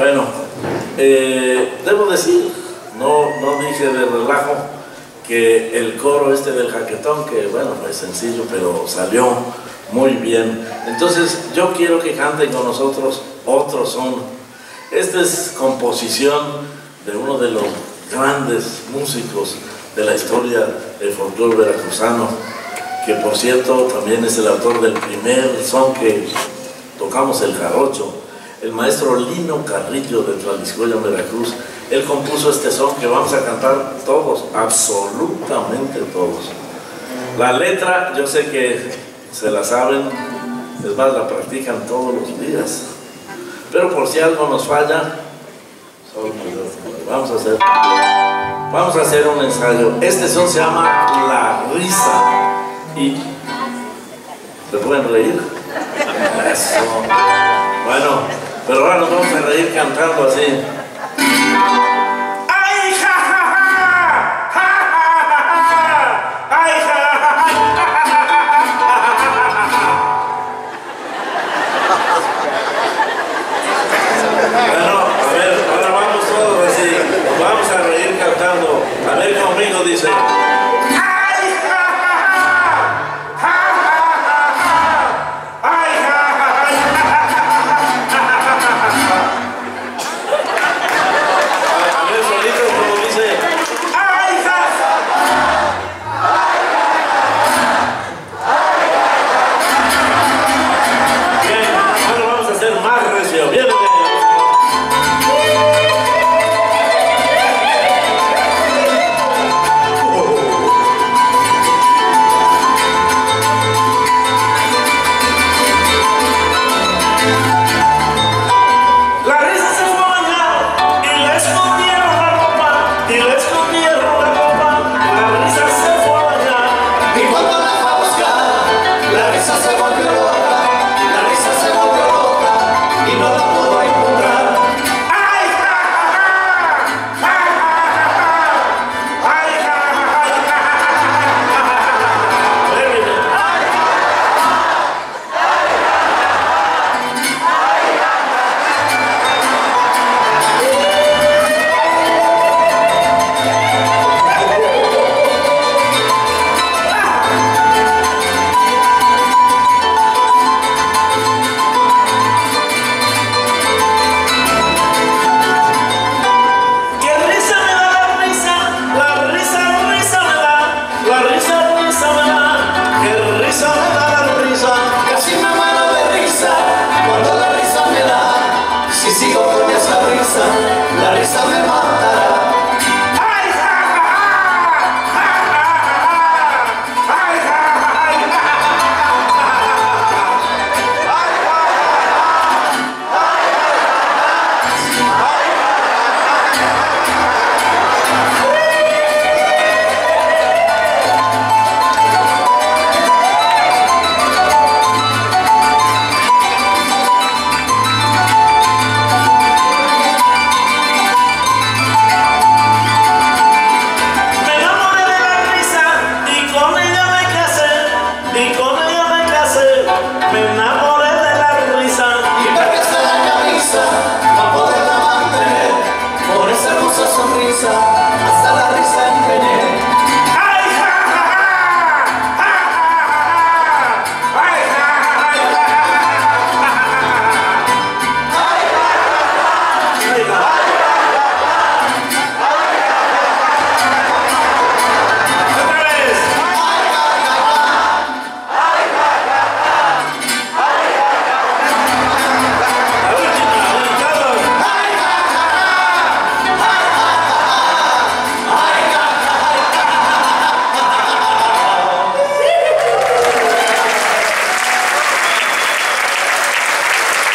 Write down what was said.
Bueno, eh, debo decir, no, no dije de relajo, que el coro este del jaquetón, que bueno, es sencillo, pero salió muy bien. Entonces yo quiero que canten con nosotros otro son. Esta es composición de uno de los grandes músicos de la historia del folclore veracruzano, que por cierto también es el autor del primer son que tocamos el jarocho, el maestro Lino Carrillo de Tlalixcoya, Veracruz. Él compuso este son que vamos a cantar todos, absolutamente todos. La letra, yo sé que se la saben, es más, la practican todos los días. Pero por si algo nos falla, vamos a hacer, vamos a hacer un ensayo. Este son se llama La Risa. Y ¿se pueden reír? Bueno, pero ahora nos vamos a reír cantando así.